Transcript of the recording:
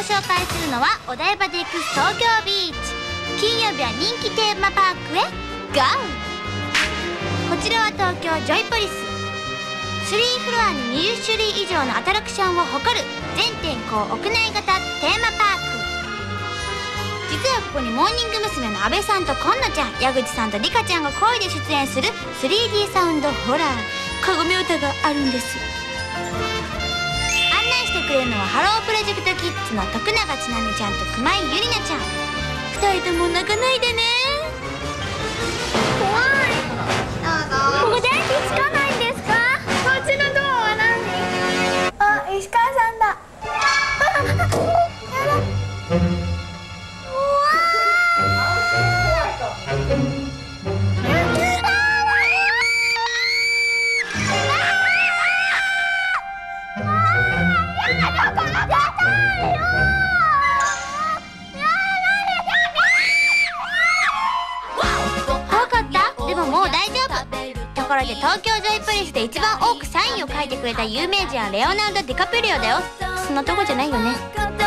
ご紹介するのはお台場で行く東京ビーチ金曜日は人気テーマパークへゴーこちらは東京ジョイポリス3フロアに20種類以上のアトラクションを誇る全天候屋内型テーマパーク実はここにモーニング娘。の阿部さんと今野ちゃん矢口さんとリカちゃんが声で出演する 3D サウンドホラー「かごめ歌」があるんですくれるのはハロープロジェクトキッズの徳永千奈美ちゃんと熊井ゆりなちゃん2人とも泣かないでね怖いどうぞここ電気つかないんですかこっちのドアは何あ石川さんだころで東京ジョイプレスで一番多くサインを書いてくれた有名人はレオナルド・ディカプリオだよ。そんなとこじゃないよね。